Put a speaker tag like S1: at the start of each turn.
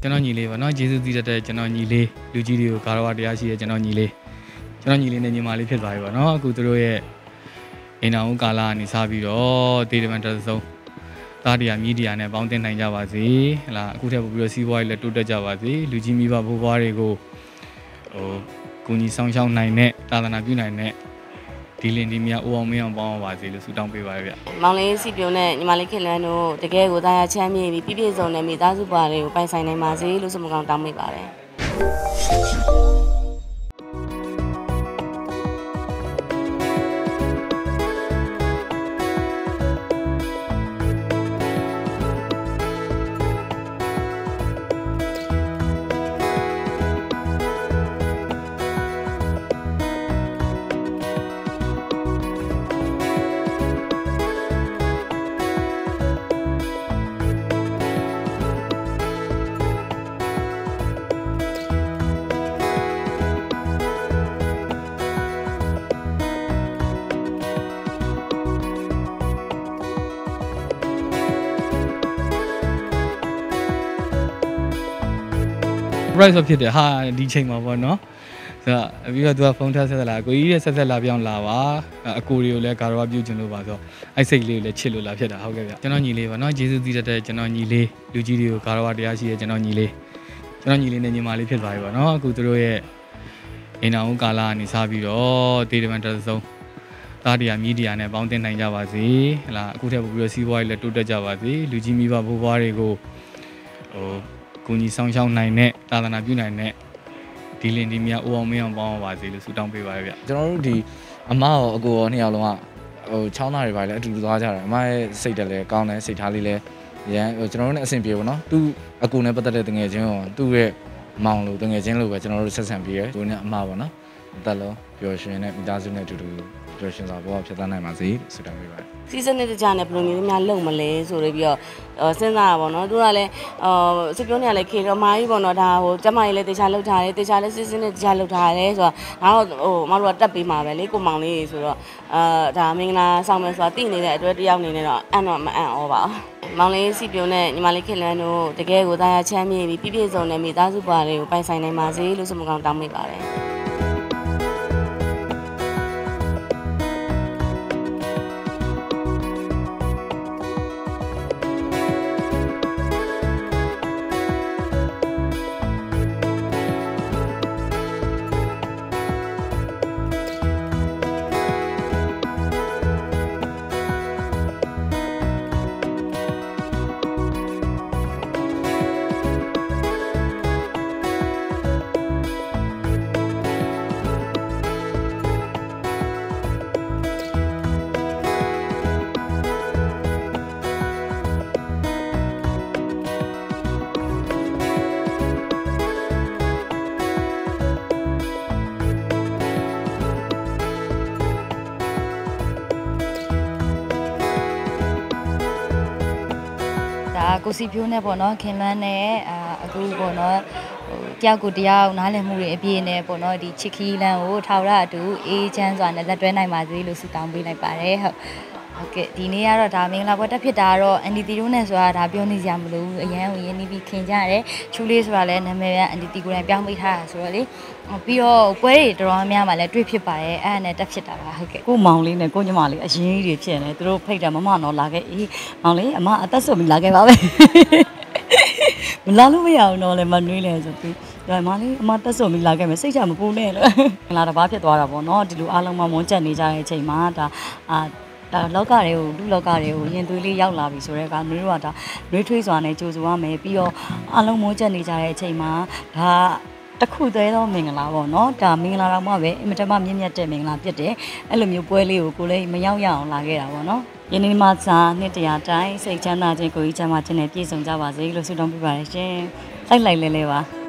S1: ကျွန်တော်ညီလေးပါเนาะကျေးဇူးတည်တတ်တဲ့ကျွန်တော်ညီလေးလူကြီးတွေကိုကာရဝတရားရှိတဲ့ကျွန်တော်ညီလေးကျွန်တော်ညီလေးနဲ့ညီမလေးဖြစ်သွားပြီပါเนาะအခုသူတို့ရဲ့အိမ်အောင်ကာလာကနေစပြီးတော့ဒေတာမန်တစ်စုံသားတရားမီဒီယာနဲ့ပေါင်းတင်နိုင်ကြပါစေဟလာအခုထက်ပိုပြီးတော့စီးပွားရေးလည်းတိုးတက်ကြပါစေလူကြီးမိဘဘိုးဘွားတွေကိုဟိုကိုကြီးဆောင်ရှောက်နိုင်တဲ့သာသနာပြုနိုင်တဲ့ ဒီလင်ဒီမြအိုအောင်မင်းအောင်ပေါင်းပါစေလို့ဆုတောင်းပေးပါရဗျ
S2: မောင်လေးစီပြုံးနဲ့ညီမလေးခင်လန်းတို့တကယ်ကိုသားရချမ်းမြေပြီးပြည့်ပြည့်စုံတဲ့မိသားစုပွားတွေကိုပိုင်ဆိုင်နိုင်ပါစေလို့ဆုမကောင်းတောင်းပေးပါတယ်
S1: price ဖြစ်တယ်ဟာဒီချိန်မှာပေါ့နော်ဆိုတော့ပြီးတော့သူကဖုန်းထဆက်ဆက်လာကိုကြီးရဲ့ဆက်ဆက်လာပြောင်းလာပါအကိုတွေကိုလည်းကာရဝပြုတ်ချင်လို့ပါဆိုတော့အဲ့စိတ်လေးကိုလည်းချစ်လို့လာဖြစ်တာဟုတ်ကဲ့ဗျကျွန်တော်ညီလေးပါနော်ကျေးဇူးတည်တတ်တဲ့ကျွန်တော်ညီလေးလူကြီးတွေကိုကာရဝတရားရှိတဲ့ကျွန်တော်ညီလေးကျွန်တော်ညီလေးနဲ့ညီမလေးဖြစ်သွားပြီပေါ့နော်အခုသူတို့ရဲ့အိမ်အောင်ကာလာကနေစပြီးတော့ဒေတာမန်တစ်စုံသားတရားမီဒီယာနဲ့ပေါင်းတင်နိုင်ကြပါစေဟလာအခုထက်ပိုပြီးတော့စီးပွားရေးလည်းတိုးတက်ကြပါစေလူကြီးမိဘဘိုးဘွားတွေကိုဟို ကိုကြီးဆောင်ရှောက်နိုင်တဲ့သာသနာပြုနိုင်တဲ့ဒီလင်ဒီမြအိုအောင်မင်းအောင်ပေါင်းပါစေလို့ဆုတောင်းပေးပါရဗျ
S3: ကျွန်တော်တို့ဒီအမရောအကိုရောနှစ်ယောက်လုံးကဟိုချောင်းသားတွေပါလေအတူတူသွားကြတယ်အမရဲ့စိတ်တက်လည်းကောင်းတယ်စိတ်ထားလေးလည်းရန်ဟိုကျွန်တော်တို့နဲ့အဆင်ပြေပါတော့သူအကူနဲ့ပတ်သက်တဲ့တငယ်ချင်းရောသူ့ရဲ့မောင်လို့တငယ်ချင်းလို့ပဲကျွန်တော်တို့ဆက်ဆံပြီးရသူနဲ့အမပါနော်အသက်လုံးပျော်ရွှင်တဲ့မိသားစုနဲ့အတူတူ ပျော်ရွှင်စွာဘဝဖြတ်သန်းနိုင်ပါစေလို့ဆုတောင်းပေးပါတယ်
S2: စီးစနစ်တကျနဲ့ဘယ်လိုမျိုးများလုပ်မလဲဆိုတော့ပြီးတော့အော်စဉ်းစားတာပေါ့နော်သူကလည်းအော်စစ်ပြောနေရလဲခေတော့မာကြီးပေါ့နော်ဒါဟိုကျမကြီးလည်းတေချာလှုပ်ထားတယ်တေချာလည်းစီးစနစ်တကျလှုပ်ထားတယ်ဆိုတော့ငါတို့ဟိုမတို့ကတက်ပေးမှာပဲလေကိုမောင်လေးဆိုတော့အာဒါမင်္ဂလာဆောင်မယ်ဆိုတာသိနေတဲ့အတွက်တယောက်အနေနဲ့တော့အံ့တော့မအံ့ဩပါဘူးမောင်လေးစီပြုံးနဲ့ညီမလေးခင်လန်းတို့တကယ်ကိုသားရချမ်းမြေပြီးပြည့်ပြည့်စုံတဲ့မိသားစုပွားတွေကိုပိုင်ဆိုင်နိုင်ပါစေလို့ဆုမကောင်းတောင်းပေးပါတယ်
S4: ဒါကိုစီဖြိုးနဲ့ပေါ့နော်ခင်မန်းနဲ့အာအခုပေါ့နော်ဟိုတယောက်ကိုတယောက်နားလည်မှုတွေအပြည့်နဲ့ပေါ့နော်ဒီချစ်ခီလန်ကိုထာဝရအတူအေးချမ်းစွာနဲ့လက်တွဲနိုင်ပါစေလို့ဆုတောင်းပေးလိုက်ပါတယ်ဟုတ် ဟုတ်ကဲ့ဒီနေ့ကတော့ဒါမင်္ဂလာပွဲတက်ဖြစ်တာကတော့အန်ဒီတီတို့နဲ့ဆိုတာဒါပြောနေကြမလို့အရန်ကိုရင်းနှီးပြီးခင်ကြရတယ်ချူလေးဆိုတာလည်းနာမည်ကအန်ဒီတီကိုယ်တိုင်ပြောင်းပေးထားတာဆိုတော့လေပြီးတော့ပွဲတွေတော်တော်များများမှလည်းတွေ့ဖြစ်ပါတယ်အဲ့ဒါနဲ့တက်ဖြစ်တာပါဟုတ်ကဲ့
S5: ကိုမောင်လေးနဲ့ကိုညီမလေးအရင်ကြီးတွေဖြစ်နေသူတို့ဖိတ်တယ်မမတော့လာခဲ့အေးမောင်လေးအမအသက်ဆုံးပြီးလာခဲ့ပါပဲမလာလို့မရအောင်တော့လေမနှွေးလဲဆိုပြီးဒါမလေးအမတက်ဆုံးပြီးလာခဲ့မယ်စိတ်ချမပူနဲ့လို့လာတစ်ပါးဖြစ်သွားတာပေါ့နော်ဒီလိုအားလုံးမမွန်းချက်နေကြတဲ့အချိန်မှာဒါအာ ဒါလောကတွေကိုလူလောကတွေကိုရင်သွေးလေးရောက်လာပြီဆိုတော့ကမျိုးတို့ကဒါနှွေးထွေးစွာနဲ့ကြိုးဆိုရမယ်ပြီးတော့အားလုံးမွန်းချက်နေကြတဲ့အချိန်မှာဒါတခုသေးသောမင်္ဂလာပေါ့နော်ဒါမင်္ဂလာတော့မှပဲအင်မတန်မှမြင့်မြတ်တဲ့မင်္ဂလာဖြစ်တယ်အဲ့လိုမျိုးပွဲလေးကိုကိုလေးမရောက်ရအောင်လာခဲ့တာပေါ့နော်ယနေ့မှစာနှစ်တရာတိုင်းစိတ်ချမ်းသာခြင်းကိုယ်ကြီးချမ်းသာခြင်းနဲ့ပြည့်စုံကြပါစေလို့ဆုတောင်းပေးပါတယ်ရှင်လိုက်လိုက်လဲလဲပါ